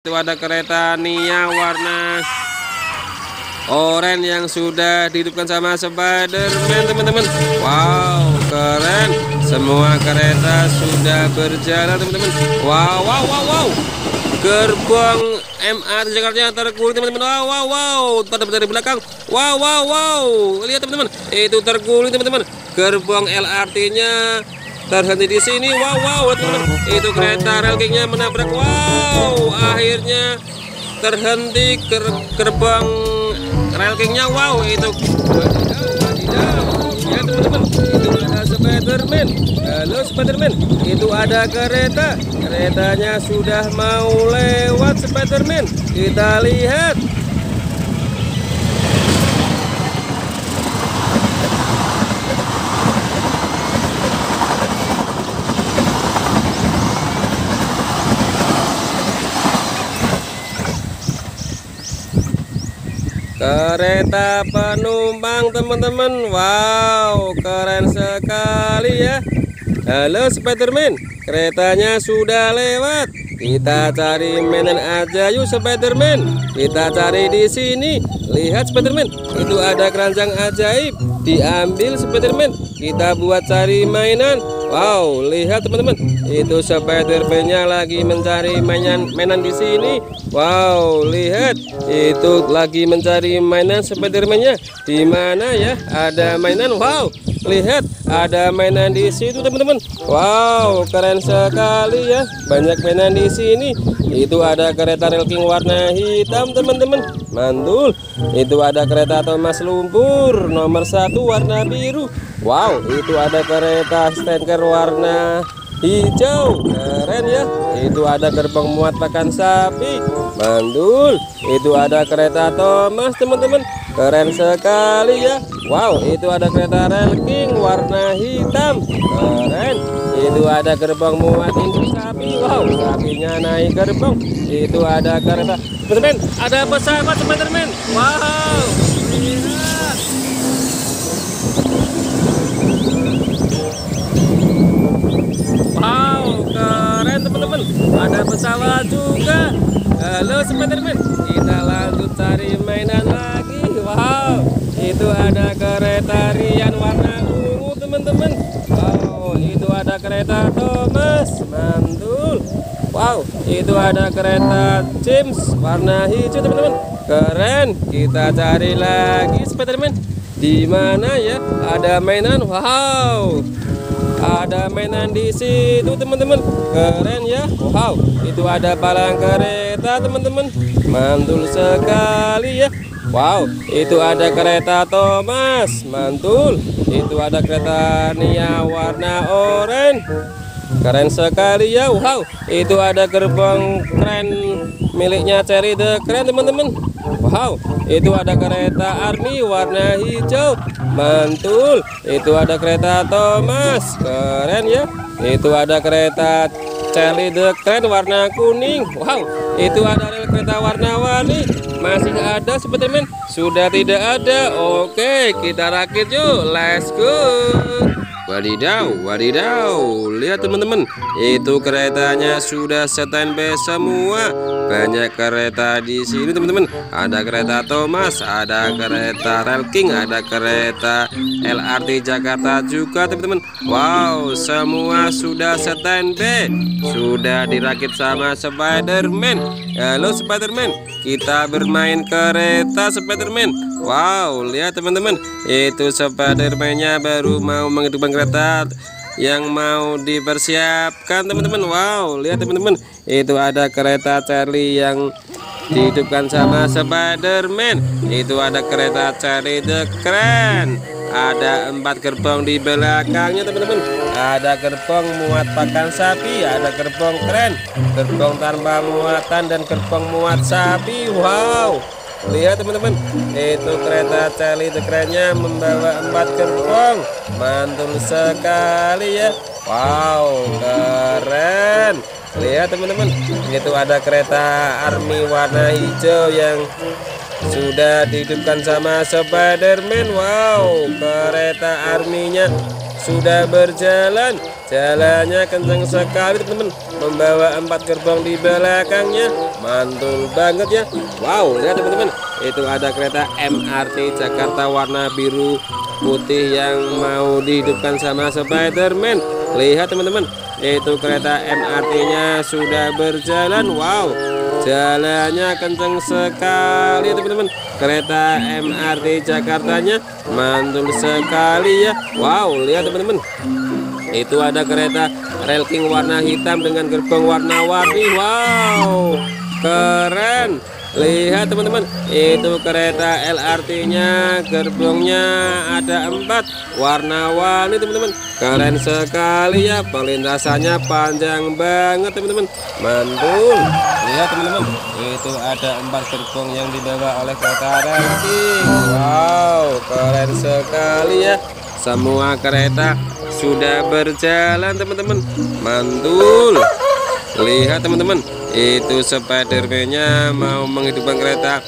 Itu ada kereta Nia warna oranye yang sudah dihidupkan sama Spiderman teman-teman. Wow, keren. Semua kereta sudah berjalan teman-teman. Wow, wow, wow, wow. Gerbong MRT Jakarta terguling teman-teman. Wow, wow, wow. Pada dari belakang. Wow, wow, wow. Lihat teman-teman. Itu terguling teman-teman. Gerbong LRT-nya terhenti di sini. Wow wow itu kereta rel gangnya menabrak. Wow akhirnya terhenti ger gerbang rel gangnya wow itu. Ya teman-teman itu ada Spiderman. Halo Spiderman. Itu ada kereta. Keretanya sudah mau lewat Spiderman. Kita lihat Kereta penumpang teman-teman. Wow keren sekali ya. Halo Spiderman. Keretanya sudah lewat. Kita cari mainan aja yuk Spiderman. Kita cari di sini. Lihat Spiderman. Itu ada keranjang ajaib. Diambil Spiderman. Kita buat cari mainan. Wow, lihat teman-teman, itu Spider-Man-nya lagi mencari mainan mainan di sini. Wow, lihat, itu lagi mencari mainan Spider-Man-nya. Di mana ya? Ada mainan. Wow, lihat, ada mainan di situ teman-teman. Wow, keren sekali ya. Banyak mainan di sini. Itu ada kereta rel king warna hitam teman-teman. Mantul. Itu ada kereta Thomas lumpur nomor satu warna biru. Wow, itu ada kereta stanker warna hijau. Keren ya. Itu ada gerbong muat pakan sapi. Mandul. Itu ada kereta Thomas, teman-teman. Keren sekali ya. Wow, itu ada kereta rel king warna hitam. Keren. Itu ada gerbong muat induk sapi. Wow, sapinya naik gerbong. Itu ada kereta. Teman-teman, ada pesawat teman-teman. Wow. Ada kereta Thomas. Mantul. Wow, itu ada kereta James warna hijau teman-teman. Keren. Kita cari lagi Spiderman. Di mana ya? Ada mainan. Wow ada mainan di situ teman-teman keren ya wow itu ada palang kereta teman-teman mantul sekali ya wow itu ada kereta Thomas mantul itu ada kereta Nia warna oranye. Keren sekali ya wow. Itu ada gerbong keren miliknya Cherry the keren teman-teman. Wow. Itu ada kereta Army warna hijau. Mantul. Itu ada kereta Thomas. Keren ya itu ada kereta The keren warna kuning. Wow itu ada rel kereta warna-warni. Masih ada Spiderman sudah tidak ada. Oke kita rakit yuk. Let's go Wadidaw, wadidaw, lihat teman-teman, itu keretanya sudah standby semua. Banyak kereta di sini teman-teman. Ada kereta Thomas, ada kereta Rail King, ada kereta LRT Jakarta juga teman-teman. Wow, semua sudah standby, sudah dirakit sama Spiderman. Halo Spiderman, kita bermain kereta Spiderman. Wow, lihat teman-teman, itu Spiderman-nya baru mau menghidupkan kereta yang mau dipersiapkan teman-teman. Wow lihat teman-teman. Itu ada kereta Charlie yang dihidupkan sama Spiderman. Itu ada kereta Charlie the keren ada empat gerbong di belakangnya teman-teman. Ada gerbong muat pakan sapi ada gerbong keren. Gerbong tanpa muatan dan gerbong muat sapi. Wow lihat teman-teman. Itu kereta Charlie the kerennya membawa empat gerbong. Mantul sekali ya. Wow keren. Lihat teman-teman. Itu ada kereta army warna hijau yang sudah dihidupkan sama Spiderman. Wow kereta arminya sudah berjalan. Jalannya kencang sekali teman-teman. Membawa empat gerbong di belakangnya. Mantul banget ya. Wow lihat teman-teman. Itu ada kereta MRT Jakarta warna biru putih yang mau dihidupkan sama Spiderman. Lihat teman-teman. Itu kereta MRT nya sudah berjalan. Wow Jalannya kencang sekali teman-teman. Kereta MRT Jakartanya mantul sekali ya. Wow lihat teman-teman. Itu ada kereta rel king warna hitam dengan gerbong warna-warni. Wow keren lihat teman-teman. Itu kereta LRT nya gerbongnya ada empat. Warna-warni teman-teman. Keren sekali ya perlintasannya panjang banget teman-teman. Mantul. Lihat teman-teman. Itu ada empat gerbong yang dibawa oleh kereta king wow keren sekali ya. Semua kereta sudah berjalan teman-teman. Mantul. Lihat teman-teman itu Spiderman-nya mau menghidupkan kereta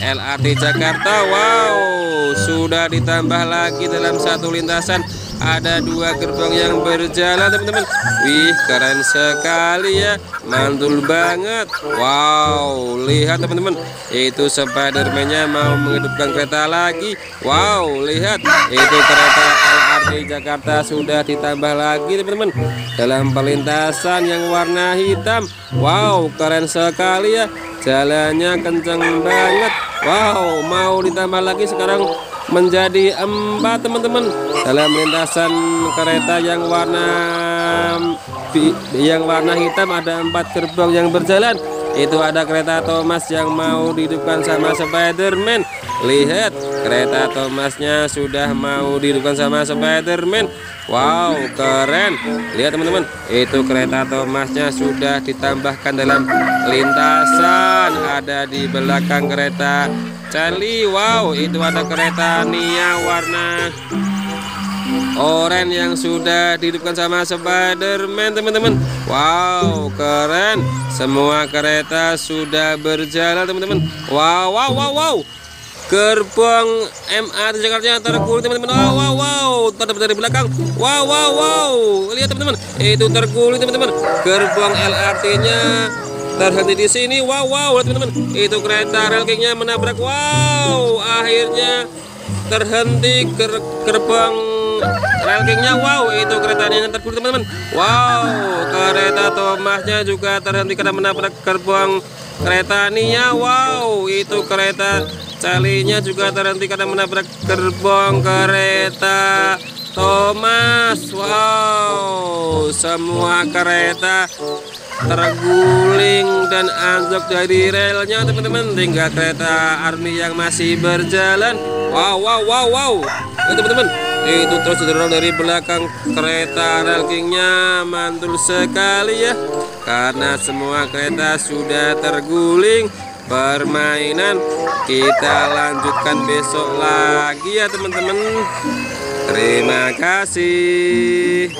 LRT Jakarta. Wow sudah ditambah lagi dalam satu lintasan ada dua gerbong yang berjalan teman-teman. Wih keren sekali ya. Mantul banget. Wow lihat teman-teman. Itu Spiderman-nya mau menghidupkan kereta lagi. Wow lihat. Itu kereta LRT Jakarta sudah ditambah lagi teman-teman. Dalam perlintasan yang warna hitam. Wow keren sekali ya. Jalannya kenceng banget. Wow mau ditambah lagi sekarang menjadi empat teman-teman. Dalam lintasan kereta yang warna yang warna hitam ada empat gerbong yang berjalan. Itu ada kereta Thomas yang mau dihidupkan sama Spiderman. Lihat kereta Thomasnya sudah mau dihidupkan sama Spiderman. Wow keren. Lihat teman-teman itu kereta Thomasnya sudah ditambahkan dalam lintasan. Ada di belakang kereta Charlie wow itu ada kereta Nia warna oranye yang sudah dihidupkan sama Spiderman teman-teman. Wow keren. Semua kereta sudah berjalan teman-teman. Wow wow wow wow. Gerbong MRT Jakarta terguling teman-teman. Wow wow wow. Terdapat dari belakang. Wow wow wow. Lihat teman-teman. Itu terguling teman-teman. Gerbong LRT nya terhenti di sini. Wow wow teman-teman. Itu kereta rel nya menabrak. Wow akhirnya terhenti ger gerbang rel nya wow itu keretanya yang terguling teman-teman. Wow kereta Thomasnya juga terhenti karena menabrak gerbang kereta Nia wow itu kereta Calinya juga terhenti karena menabrak gerbong kereta Thomas. Wow semua kereta terguling dan anjlok dari relnya teman-teman. Tinggal kereta army yang masih berjalan. Wow wow wow wow. Itu teman-teman. Itu terus didorong dari belakang kereta rel kingnya mantul sekali ya. Karena semua kereta sudah terguling. Permainan kita lanjutkan besok lagi ya teman-teman. Terima kasih